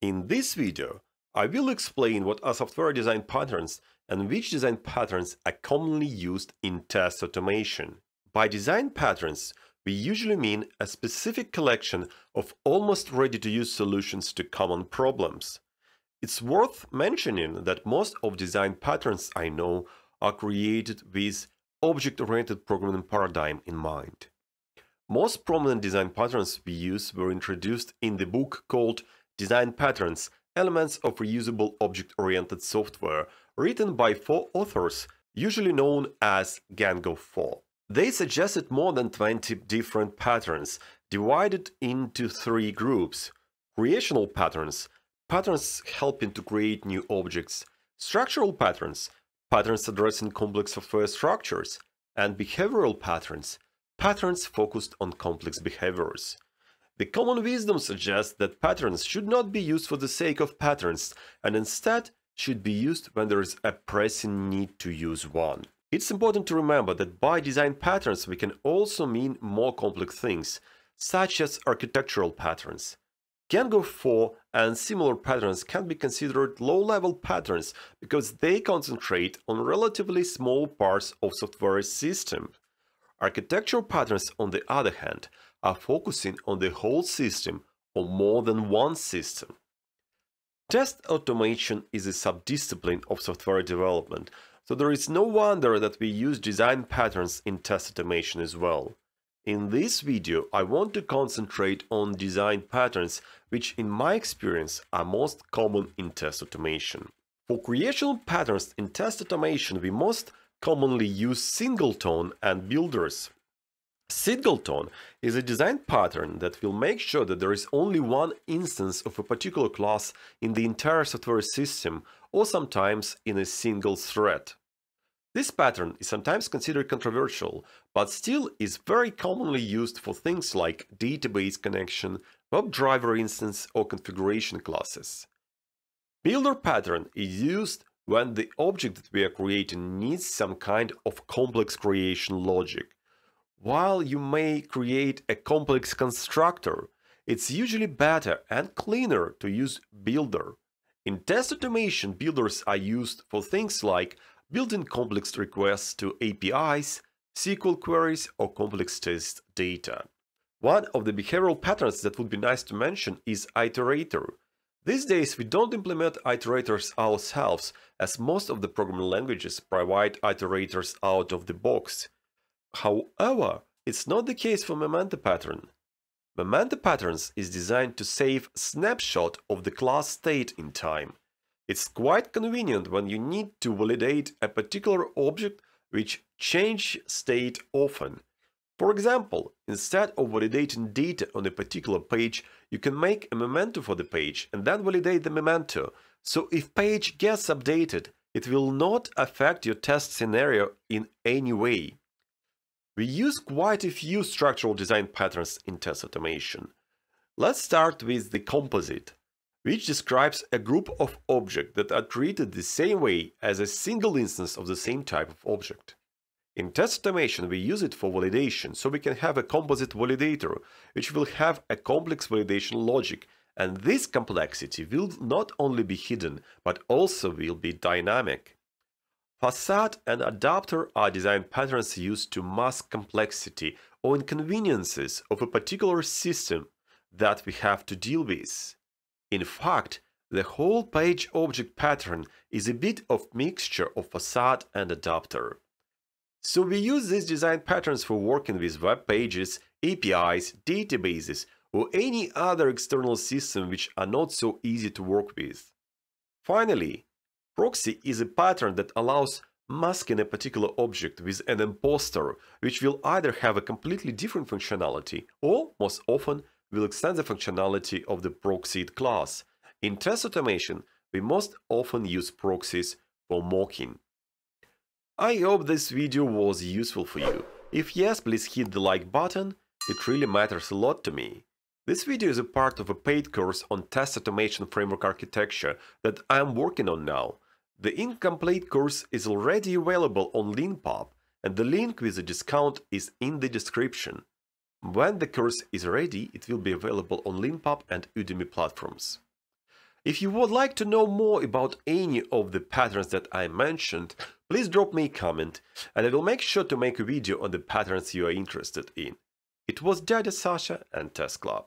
In this video, I will explain what are software design patterns and which design patterns are commonly used in test automation. By design patterns, we usually mean a specific collection of almost ready-to-use solutions to common problems. It's worth mentioning that most of design patterns I know are created with object-oriented programming paradigm in mind. Most prominent design patterns we use were introduced in the book called Design Patterns Elements of Reusable Object-Oriented Software, written by four authors, usually known as Gang of Four. They suggested more than 20 different patterns, divided into three groups. Creational patterns, patterns helping to create new objects, structural patterns, patterns addressing complex software structures, and behavioral patterns, patterns focused on complex behaviors. The common wisdom suggests that patterns should not be used for the sake of patterns, and instead should be used when there is a pressing need to use one. It's important to remember that by design patterns we can also mean more complex things, such as architectural patterns. Of Four and similar patterns can be considered low-level patterns because they concentrate on relatively small parts of software system. Architectural patterns, on the other hand, are focusing on the whole system or more than one system. Test automation is a subdiscipline of software development, so there is no wonder that we use design patterns in test automation as well. In this video, I want to concentrate on design patterns, which in my experience are most common in test automation. For creation patterns in test automation, we most commonly use singleton and builders. Singleton is a design pattern that will make sure that there is only one instance of a particular class in the entire software system or sometimes in a single thread. This pattern is sometimes considered controversial, but still is very commonly used for things like database connection, WebDriver instance or configuration classes. Builder pattern is used when the object that we are creating needs some kind of complex creation logic. While you may create a complex constructor, it's usually better and cleaner to use builder. In test automation, builders are used for things like building complex requests to APIs, SQL queries, or complex test data. One of the behavioral patterns that would be nice to mention is iterator. These days we don't implement iterators ourselves, as most of the programming languages provide iterators out of the box. However, it's not the case for Memento pattern. Memento patterns is designed to save snapshot of the class state in time. It's quite convenient when you need to validate a particular object which change state often. For example, instead of validating data on a particular page, you can make a memento for the page and then validate the memento. So if page gets updated, it will not affect your test scenario in any way. We use quite a few structural design patterns in test automation. Let's start with the composite which describes a group of objects that are treated the same way as a single instance of the same type of object. In test automation, we use it for validation, so we can have a composite validator, which will have a complex validation logic, and this complexity will not only be hidden, but also will be dynamic. Facade and adapter are design patterns used to mask complexity or inconveniences of a particular system that we have to deal with. In fact, the whole page object pattern is a bit of mixture of facade and adapter. So we use these design patterns for working with web pages, APIs, databases, or any other external system which are not so easy to work with. Finally, proxy is a pattern that allows masking a particular object with an imposter, which will either have a completely different functionality or, most often, will extend the functionality of the proxied class. In test automation, we most often use proxies for mocking. I hope this video was useful for you. If yes, please hit the like button, it really matters a lot to me. This video is a part of a paid course on test automation framework architecture that I am working on now. The incomplete course is already available on Leanpub, and the link with the discount is in the description. When the course is ready, it will be available on Leanpub and Udemy platforms. If you would like to know more about any of the patterns that I mentioned, please drop me a comment and I will make sure to make a video on the patterns you are interested in. It was Dada Sasha and Test Club.